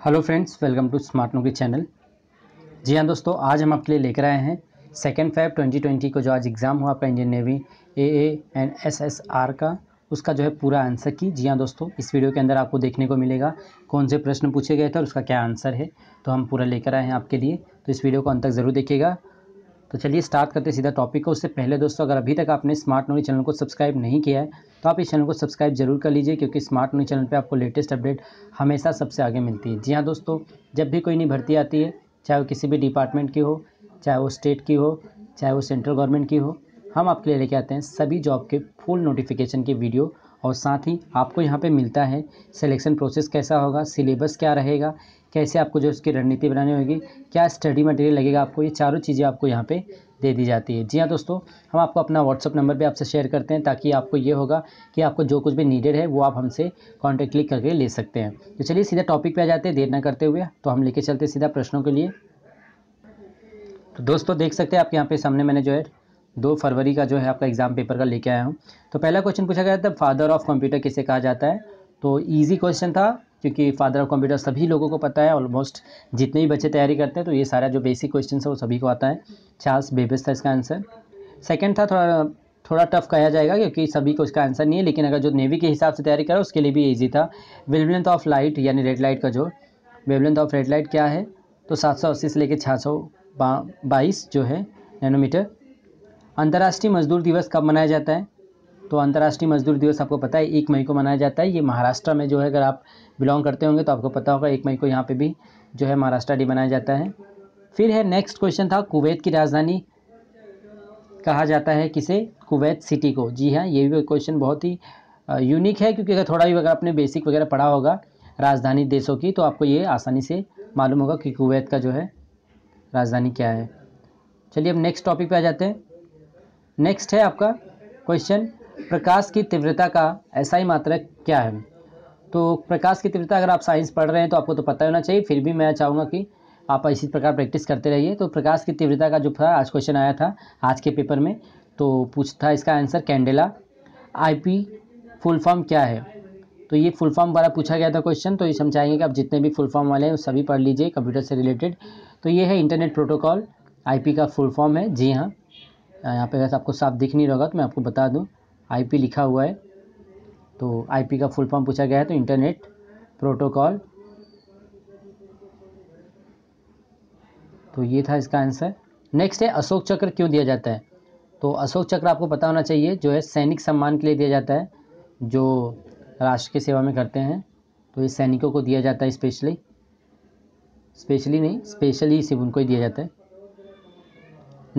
Hello friends welcome to smart Noki channel जी हाँ दोस्तों, आज हम आपके लिए लेकर आए हैं सेकेंड फेब 2020 को जो आज एग्ज़ाम हुआ आपका Indian Navy A A and S S R का, उसका जो है पूरा आंसर की। जी हाँ दोस्तों, इस वीडियो के अंदर आपको देखने को मिलेगा कौन से प्रश्न पूछे गए थे और उसका क्या आंसर है। तो हम पूरा लेकर आए हैं आपके लिए। तो इस वीडियो को अंत तक ज़रूर देखिएगा। तो चलिए स्टार्ट करते सीधा टॉपिक को। उससे पहले दोस्तों, अगर अभी तक आपने स्मार्ट नोनी चैनल को सब्सक्राइब नहीं किया है तो आप इस चैनल को सब्सक्राइब ज़रूर कर लीजिए, क्योंकि स्मार्ट नोनी चैनल पे आपको लेटेस्ट अपडेट हमेशा सबसे आगे मिलती है। जी हाँ दोस्तों, जब भी कोई नई भर्ती आती है, चाहे वो किसी भी डिपार्टमेंट की हो, चाहे वो स्टेट की हो, चाहे वो सेंट्रल गवर्नमेंट की हो, हम आपके लिए लेके आते हैं सभी जॉब के फुल नोटिफिकेशन की वीडियो और साथ ही आपको यहाँ पे मिलता है सिलेक्शन प्रोसेस कैसा होगा सिलेबस क्या रहेगा, कैसे आपको जो उसकी रणनीति बनानी होगी, क्या स्टडी मटेरियल लगेगा आपको, ये चारों चीज़ें आपको यहाँ पे दे दी जाती है। जी हाँ दोस्तों, हम आपको अपना व्हाट्सअप नंबर भी आपसे शेयर करते हैं ताकि आपको ये होगा कि आपको जो कुछ भी नीडेड है वो आप हमसे कॉन्टेक्ट क्लिक करके ले सकते हैं। तो चलिए सीधा टॉपिक पे आ जाते हैं, देर ना करते हुए तो हम लेके चलते सीधा प्रश्नों के लिए। तो दोस्तों देख सकते हैं आपके यहाँ पे सामने मैंने जो है दो फरवरी का जो है आपका एग्ज़ाम पेपर का लेके आया हूँ। तो पहला क्वेश्चन पूछा गया था फादर ऑफ़ कंप्यूटर किसे कहा जाता है? तो ईजी क्वेश्चन था, क्योंकि फादर ऑफ़ कंप्यूटर सभी लोगों को पता है ऑलमोस्ट जितने भी बच्चे तैयारी करते हैं तो ये सारा जो बेसिक क्वेश्चन है, वो सभी को आता है। चार्ल्स बेबस था इसका आंसर सेकेंड था, थोड़ा थोड़ा टफ कहा जाएगा, क्योंकि सभी को इसका आंसर नहीं है, लेकिन अगर जो नेवी के हिसाब से तैयारी करा, उसके लिए भी ईजी था। वेवलेंथ ऑफ़ लाइट यानी रेड लाइट का जो वेवलेंथ ऑफ़ रेड लाइट क्या है? तो सात सौ अस्सी से लेकर छः सौ बाईस जो है नैनोमीटर अंतर्राष्ट्रीय मजदूर दिवस कब मनाया जाता है? तो अंतर्राष्ट्रीय मजदूर दिवस आपको पता है, एक मई को मनाया जाता है। ये महाराष्ट्र में जो है, अगर आप बिलोंग करते होंगे तो आपको पता होगा, एक मई को यहाँ पे भी जो है महाराष्ट्र डे मनाया जाता है। फिर है नेक्स्ट क्वेश्चन था, कुवैत की राजधानी कहा जाता है किसे? कुवैत सिटी को। जी हाँ ये भी क्वेश्चन बहुत ही यूनिक है, क्योंकि अगर थोड़ा भी अगर आपने बेसिक वगैरह पढ़ा होगा राजधानी देशों की तो आपको ये आसानी से मालूम होगा कि कुवैत का जो है राजधानी क्या है। चलिए अब नेक्स्ट टॉपिक पे आ जाते हैं। नेक्स्ट है आपका क्वेश्चन प्रकाश की तीव्रता का ऐसा मात्रक क्या है? तो प्रकाश की तीव्रता अगर आप साइंस पढ़ रहे हैं तो आपको तो पता होना चाहिए, फिर भी मैं चाहूँगा कि आप इसी प्रकार प्रैक्टिस करते रहिए। तो प्रकाश की तीव्रता का जो था, आज क्वेश्चन आया था, आज के पेपर में तो पूछता इसका answer candela IP full form क्या है? तो ये फुल फॉर्म वाला पूछा गया था क्वेश्चन तो ये समझाएँगे कि आप जितने भी फुल फॉर्म वाले हैं सभी पढ़ लीजिए कंप्यूटर से रिलेटेड तो ये है इंटरनेट प्रोटोकॉल आईपी का फुल फॉर्म है, जी हाँ। यहाँ पे वैसे आपको साफ़ दिख नहीं रहा तो मैं आपको बता दूँ। आईपी लिखा हुआ है। तो आईपी का फुल फॉर्म पूछा गया है तो इंटरनेट प्रोटोकॉल तो ये था इसका आंसर नेक्स्ट है, अशोक चक्र क्यों दिया जाता है? तो अशोक चक्र आपको पता होना चाहिए, जो है सैनिक सम्मान के लिए दिया जाता है, जो राष्ट्र की सेवा में करते हैं। तो ये सैनिकों को दिया जाता है स्पेशली स्पेशली नहीं स्पेशली सिर्फ़ उनको ही दिया जाता है।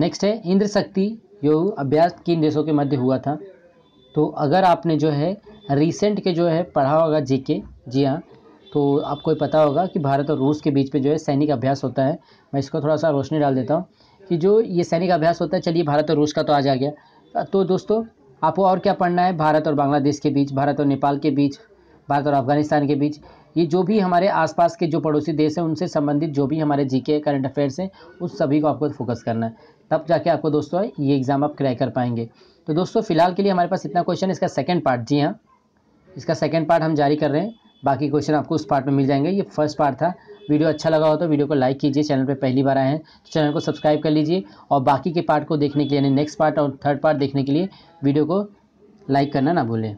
नेक्स्ट है, इंद्र शक्ति जो अभ्यास किन देशों के मध्य हुआ था। तो अगर आपने जो है रिसेंट के जो है, पढ़ा होगा जीके जी हाँ तो आपको पता होगा कि भारत और रूस के बीच में जो है सैनिक अभ्यास होता है। मैं इसको थोड़ा सा रोशनी डाल देता हूँ कि जो ये सैनिक अभ्यास होता है, चलिए भारत और रूस का तो आज आ गया। तो दोस्तों, आपको और क्या पढ़ना है? भारत और बांग्लादेश के बीच, भारत और नेपाल के बीच, भारत और अफ़गानिस्तान के बीच। ये जो भी हमारे आसपास के जो पड़ोसी देश हैं, उनसे संबंधित जो भी हमारे जीके करंट अफेयर्स हैं, उस सभी को आपको फोकस करना है। तब जाके आपको दोस्तों ये एग्ज़ाम आप क्रैक कर पाएँगे। तो दोस्तों, फ़िलहाल के लिए हमारे पास इतना क्वेश्चन इसका सेकेंड पार्ट जी हाँ। इसका सेकेंड पार्ट हम जारी कर रहे हैं। बाकी क्वेश्चन आपको उस पार्ट में मिल जाएँगे। ये फ़र्स्ट पार्ट था। वीडियो अच्छा लगा हो तो वीडियो को लाइक कीजिए। चैनल पे पहली बार आए हैं तो चैनल को सब्सक्राइब कर लीजिए। और बाकी के पार्ट को देखने के लिए, यानी नेक्स्ट पार्ट और थर्ड पार्ट देखने के लिए वीडियो को लाइक करना ना भूलें।